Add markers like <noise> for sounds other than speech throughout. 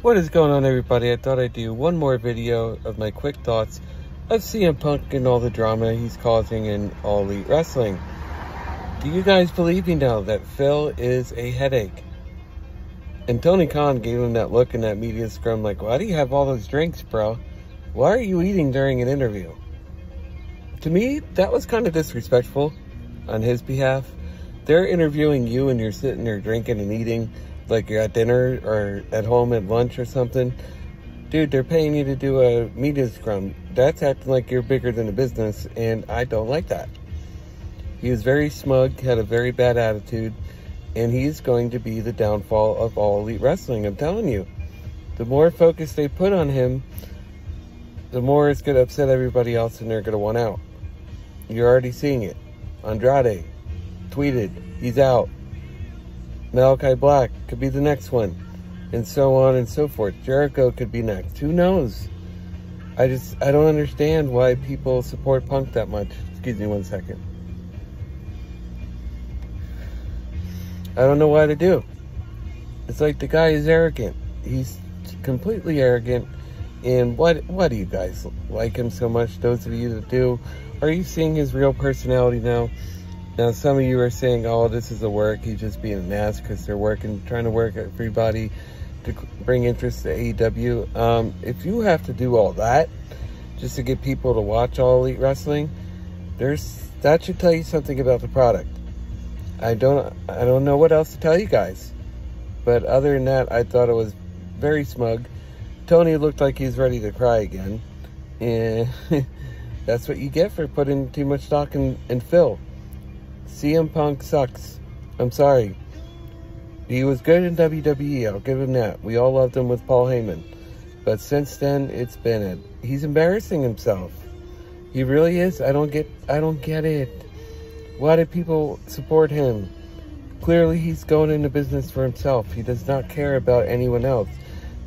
What is going on everybody? I thought I'd do one more video of my quick thoughts of CM Punk and all the drama he's causing in All Elite Wrestling. Do you guys believe me now that Phil is a headache? And Tony Khan gave him that look in that media scrum like, why do you have all those drinks, bro? Why are you eating during an interview? To me, that was kind of disrespectful on his behalf. They're interviewing you and you're sitting there drinking and eating like you're at dinner or at home at lunch or something, dude, they're paying you to do a media scrum. That's acting like you're bigger than a business, and I don't like that. He was very smug, had a very bad attitude, and he's going to be the downfall of all elite wrestling. I'm telling you. The more focus they put on him, the more it's going to upset everybody else, and they're going to want out. You're already seeing it. Andrade tweeted, he's out. Malakai Black could be the next one, and so on and so forth. Jericho could be next. Who knows? I just, I don't understand why people support Punk that much. Excuse me one second. I don't know why to do. It's like the guy is arrogant. He's completely arrogant. And what, what do you guys like him so much? Those of you that do, are you seeing his real personality now? Now, some of you are saying, oh, this is a work. He's just being an ass because they're working, trying to work everybody to bring interest to AEW. Um, if you have to do all that just to get people to watch All Elite Wrestling, there's that should tell you something about the product. I don't, I don't know what else to tell you guys. But other than that, I thought it was very smug. Tony looked like he's ready to cry again. And <laughs> that's what you get for putting too much stock in, in Phil. CM Punk sucks. I'm sorry. He was good in WWE, I'll give him that. We all loved him with Paul Heyman. But since then, it's been it. He's embarrassing himself. He really is. I don't get I don't get it. Why do people support him? Clearly he's going into business for himself. He does not care about anyone else.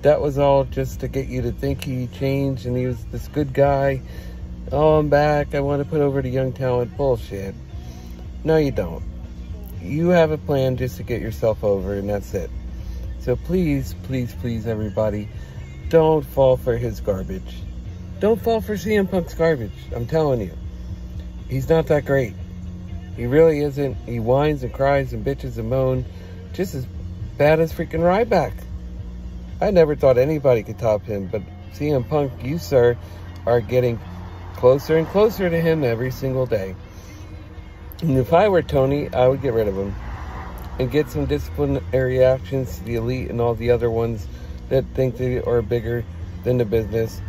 That was all just to get you to think he changed and he was this good guy. Oh, I'm back. I want to put over the young talent. Bullshit. No, you don't. You have a plan just to get yourself over, and that's it. So please, please, please, everybody, don't fall for his garbage. Don't fall for CM Punk's garbage. I'm telling you. He's not that great. He really isn't. He whines and cries and bitches and moans just as bad as freaking Ryback. I never thought anybody could top him, but CM Punk, you, sir, are getting closer and closer to him every single day. And if I were Tony, I would get rid of him and get some disciplinary actions to the elite and all the other ones that think they are bigger than the business.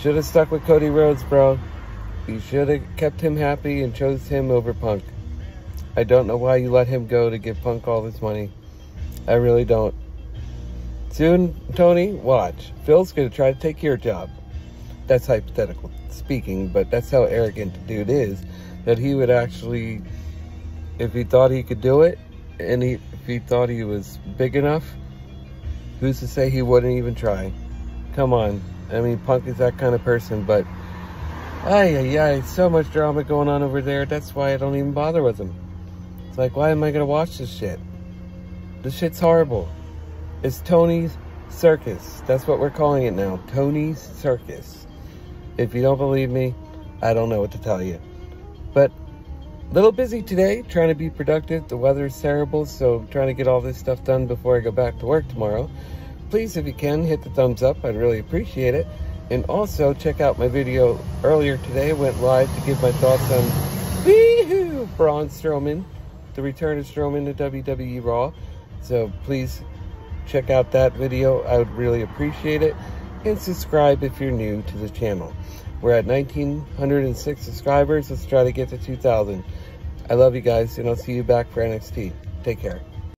Should have stuck with Cody Rhodes, bro. You should have kept him happy and chose him over Punk. I don't know why you let him go to give Punk all this money. I really don't. Soon, Tony, watch. Phil's going to try to take your job. That's hypothetical speaking, but that's how arrogant the dude is that he would actually, if he thought he could do it, and he, if he thought he was big enough, who's to say he wouldn't even try? Come on. I mean, Punk is that kind of person, but, ay, ay, ay, so much drama going on over there. That's why I don't even bother with him. It's like, why am I going to watch this shit? This shit's horrible. It's Tony's Circus. That's what we're calling it now. Tony's Circus. If you don't believe me, I don't know what to tell you. But a little busy today, trying to be productive. The weather is terrible, so I'm trying to get all this stuff done before I go back to work tomorrow. Please, if you can, hit the thumbs up. I'd really appreciate it. And also, check out my video earlier today. Went live to give my thoughts on Woohoo! Braun Strowman, the return of Strowman to WWE Raw. So please check out that video. I would really appreciate it. And subscribe if you're new to the channel. We're at 1,906 subscribers. Let's try to get to 2,000. I love you guys, and I'll see you back for NXT. Take care.